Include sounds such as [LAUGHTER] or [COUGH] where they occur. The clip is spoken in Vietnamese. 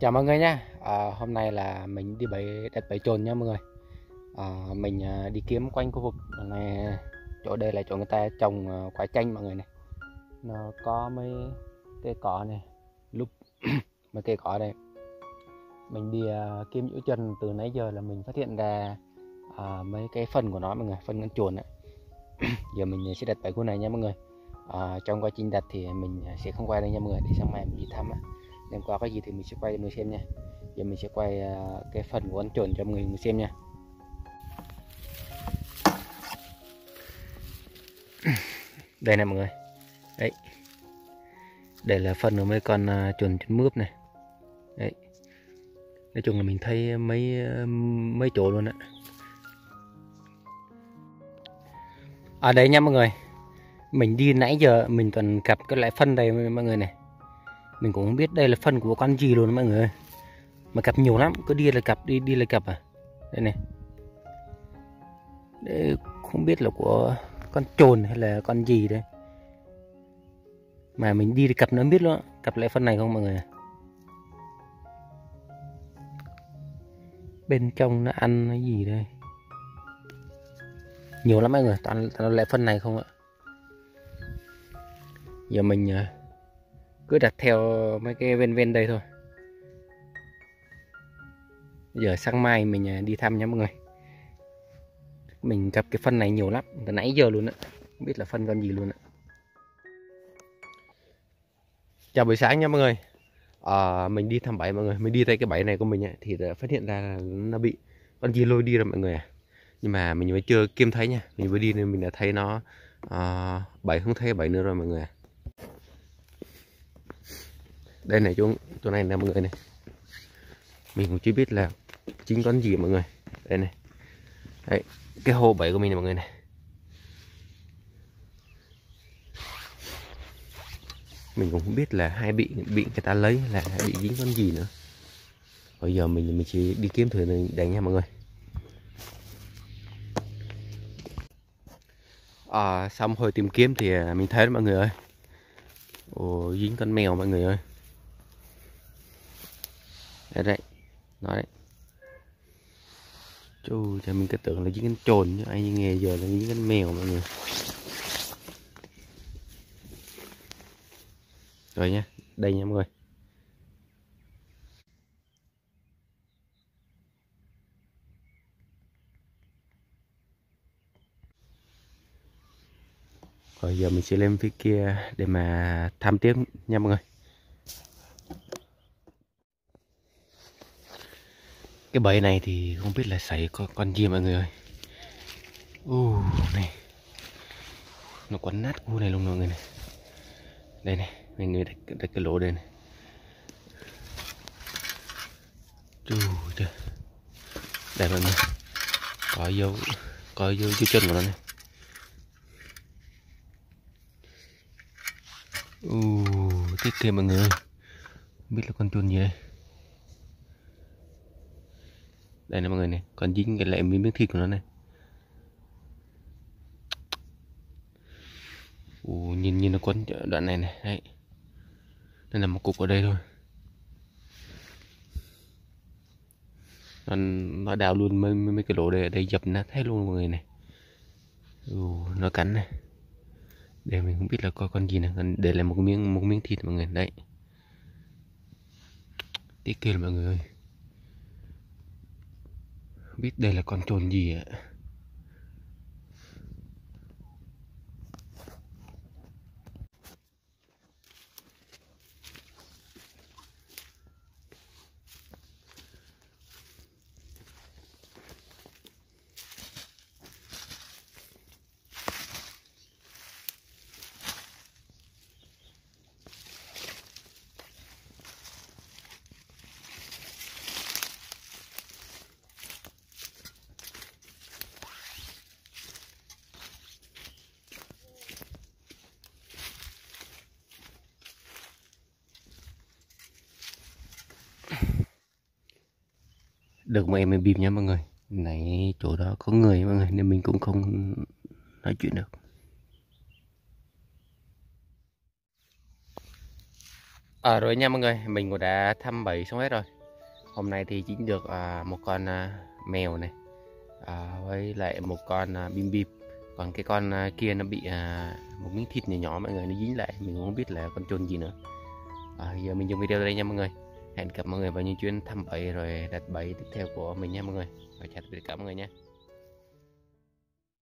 Chào mọi người nha. À, Hôm nay là mình đi bẫy đặt bẫy trồn nha mọi người. À, Mình à, đi kiếm quanh khu vực này Chỗ đây là chỗ người ta trồng à, quả chanh mọi người này. Nó có mấy cây cỏ này Lúc [CLEARS THROAT] mấy cây cỏ đây. Mình đi à, kiếm giữ chân từ nãy giờ là mình phát hiện ra à, Mấy cái phần của nó mọi người, phân con chuồn ấy Giờ mình sẽ đặt bẫy khu này nha mọi người. À, Trong quá trình đặt thì mình sẽ không quay đây nha mọi người Để sáng mai mình đi thăm á đem qua cái gì thì mình sẽ quay cho mọi người xem nha. Giờ mình sẽ quay à, cái phần của ấn chuẩn cho mọi người xem nha. [CLEARS THROAT] Đây này mọi người. Đấy. Đây là phần của mấy con uh, chuồn chân mướp này. Đấy. Nói chung là mình thấy mấy à, mấy chỗ luôn á. Ở đây nha mọi người. Mình đi nãy giờ mình toàn gặp cái loại phân đây mọi người này mình cũng không biết đây là phân của con gì luôn mọi người ơi. Mà cặp nhiều lắm cứ đi là cặp đi đi là cặp à. Đây này. Đây không biết là của con trồn hay là con gì đây. Mà mình đi thì cặp nó biết luôn cặp lại phân này không mọi người à? bên trong nó ăn cái gì đây? Nhiều lắm mọi người toàn, toàn lại phân này không ạ? Giờ mình à, cứ đặt theo mấy cái ven ven đây thôi. Giờ sáng mai mình à, đi thăm nhé mọi người. Mình gặp cái phân này nhiều lắm từ nãy giờ luôn á. Không biết là phân con gì luôn á. Chào buổi sáng nha mọi người. À, mình đi thăm bẫy mọi người. Mình đi tới cái bẫy này của mình ấy, thì đã phát hiện ra là nó bị con gì lôi đi rồi mọi người à nhưng mà mình mới chưa kiếm thấy nha. Mình mới đi nên mình đã thấy nó à, bẫy không thấy bẫy nữa rồi mọi người à đây này chỗ chỗ này nè mọi người này. Mình cũng chưa biết là chính con gì mọi người. Đây này. Đấy cái hồ bẫy của mình này mọi người này. Mình cũng không biết là hai bị bị người ta lấy là bị dính con gì nữa. Bây giờ mình mình chỉ đi kiếm thử này đánh nha mọi người. À, xong hồi tìm kiếm thì à, mình thấy đó mọi người ơi. Ồ dính con mèo mọi người ơi đấy đấy, nói đấy. Chú cho mình cứ tưởng là những cái trồn chứ, ai nghe giờ là những cái mèo mọi người. Rồi nha, đây nha mọi người. Rồi giờ mình sẽ lên phía kia để mà thăm tiếp nha mọi người. Cái bẫy này thì không biết là xảy con, con gì mọi người ơi. Uh, này. Nó quấn nát khu này luôn mọi người này. Đây này mọi người đặt, đặt cái lỗ đây này. Trời trời. đây mọi người. Có dấu có dấu dấu chân của nó này. Uh, cái kia mọi người ơi. Không biết là con chuồn gì đây đây nè mọi người này còn dính cái lại miếng miếng thịt của nó này. Ồ, nhìn nhìn nó quấn đoạn này này đấy. Đây là một cục ở đây thôi. Nó, nó đào luôn mấy, mấy cái lỗ đây ở đây dập nát hết luôn mọi người này. Ồ, nó cắn này. Để mình không biết là coi con gì này để lại một miếng một miếng thịt mọi người đấy. Tiếc kia mọi người ơi biết đây là con trồn gì ạ. Được mà em em bìm nha mọi người này chỗ đó có người mọi người nên mình cũng không nói chuyện được À, rồi nha mọi người, mình cũng đã thăm bẫy xong hết rồi. Hôm nay thì chính được à, một con à, mèo này à, với lại một con à, bim bim. Còn cái con à, kia nó bị à, một miếng thịt nhỏ nhỏ mọi người nó dính lại, mình cũng không biết là con trồn gì nữa. À, giờ mình dừng video đây nha mọi người. Hẹn gặp mọi người vào những chuyến thăm bẫy rồi đặt bẫy tiếp theo của mình nha mọi người. Và chào tất cả mọi người nha.